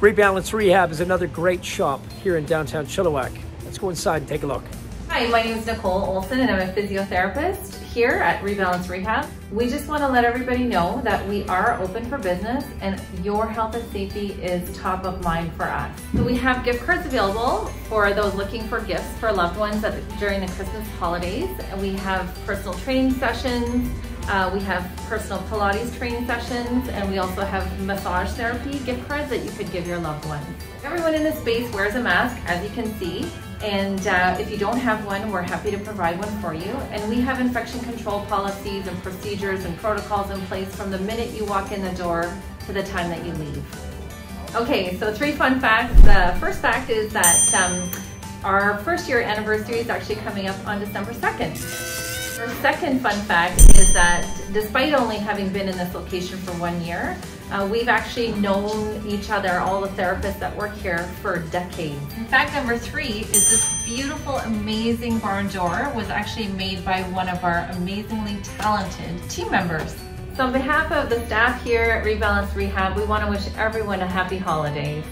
Rebalance Rehab is another great shop here in downtown Chilliwack. Let's go inside and take a look. Hi, my name is Nicole Olson and I'm a physiotherapist here at Rebalance Rehab. We just want to let everybody know that we are open for business and your health and safety is top of mind for us. So we have gift cards available for those looking for gifts for loved ones during the Christmas holidays. We have personal training sessions, uh, we have personal Pilates training sessions, and we also have massage therapy gift cards that you could give your loved ones. Everyone in this space wears a mask, as you can see. And uh, if you don't have one, we're happy to provide one for you. And we have infection control policies and procedures and protocols in place from the minute you walk in the door to the time that you leave. Okay, so three fun facts. The first fact is that um, our first year anniversary is actually coming up on December 2nd. Our second fun fact is that despite only having been in this location for one year, uh, we've actually known each other, all the therapists that work here, for decades. Fact number three is this beautiful, amazing barn door was actually made by one of our amazingly talented team members. So on behalf of the staff here at Rebalance Rehab, we want to wish everyone a happy holidays.